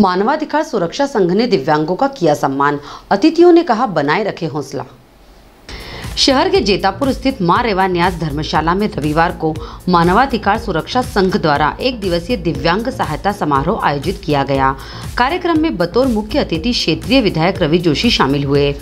मानवाधिकार सुरक्षा संघ ने दिव्यांगों का किया सम्मान। अतिथियों ने कहा, बनाए रखे हौसला। शहर के जेतापुर स्थित माँ रेवा न्यास धर्मशाला में रविवार को मानवाधिकार सुरक्षा संघ द्वारा एक दिवसीय दिव्यांग सहायता समारोह आयोजित किया गया। कार्यक्रम में बतौर मुख्य अतिथि क्षेत्रीय विधायक रवि जोशी शामिल हुए,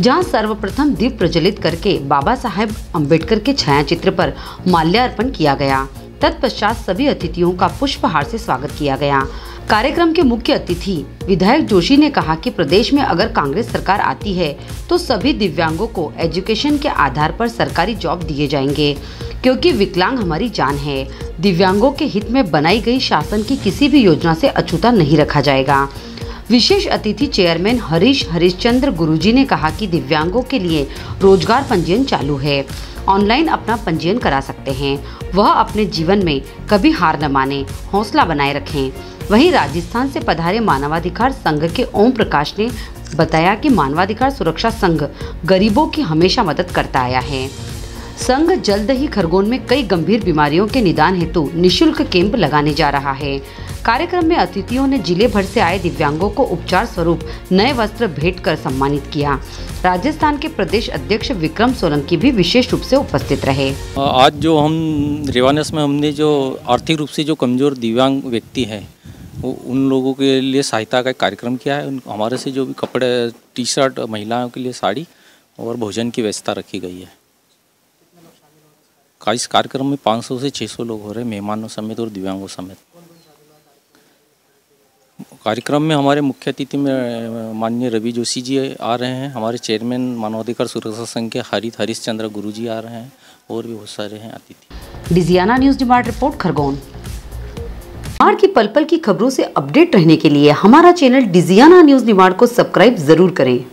जहाँ सर्वप्रथम दीप प्रज्वलित करके बाबा साहेब अंबेडकर के छायाचित्र पर माल्यार्पण किया गया। तत्पश्चात सभी अतिथियों का पुष्पहार से स्वागत किया गया। कार्यक्रम के मुख्य अतिथि विधायक जोशी ने कहा कि प्रदेश में अगर कांग्रेस सरकार आती है तो सभी दिव्यांगों को एजुकेशन के आधार पर सरकारी जॉब दिए जाएँगे। क्योंकि विकलांग हमारी जान है, दिव्यांगों के हित में बनाई गई शासन की किसी भी योजना से अछूता नहीं रखा जाएगा। विशेष अतिथि चेयरमैन हरीश हरिश्चंद्र गुरुजी ने कहा कि दिव्यांगों के लिए रोज़गार पंजीयन चालू है। ऑनलाइन अपना पंजीयन करा सकते हैं। वह अपने जीवन में कभी हार न माने, हौसला बनाए रखें। वहीं राजस्थान से पधारे मानवाधिकार संघ के ओम प्रकाश ने बताया कि मानवाधिकार सुरक्षा संघ गरीबों की हमेशा मदद करता आया है। संघ जल्द ही खरगोन में कई गंभीर बीमारियों के निदान हेतु निशुल्क कैंप लगाने जा रहा है। कार्यक्रम में अतिथियों ने ज़िले भर से आए दिव्यांगों को उपचार स्वरूप नए वस्त्र भेंट कर सम्मानित किया। राजस्थान के प्रदेश अध्यक्ष विक्रम सोलंकी भी विशेष रूप से उपस्थित रहे। आज जो हम रेवानस में हमने जो आर्थिक रूप से जो कमज़ोर दिव्यांग व्यक्ति है, वो उन लोगों के लिए सहायता का कार्यक्रम किया है। हमारे से जो भी कपड़े टी शर्ट महिलाओं के लिए साड़ी और भोजन की व्यवस्था रखी गई है। इस कार्यक्रम में 500 से 600 लोग हो रहे मेहमानों समेत और दिव्यांगों समेत। कार्यक्रम में हमारे मुख्य अतिथि में माननीय रवि जोशी जी आ रहे हैं। हमारे चेयरमैन मानवाधिकार सुरक्षा संघ के हरित हरीश चंद्र गुरु जी आ रहे हैं और भी बहुत सारे हैं अतिथि। Digiana news demand report, Khargone. Nimar की पल पल की खबरों से अपडेट रहने के लिए हमारा चैनल डिजियाना न्यूज़ निमाड़ को सब्सक्राइब ज़रूर करें।